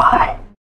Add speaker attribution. Speaker 1: why?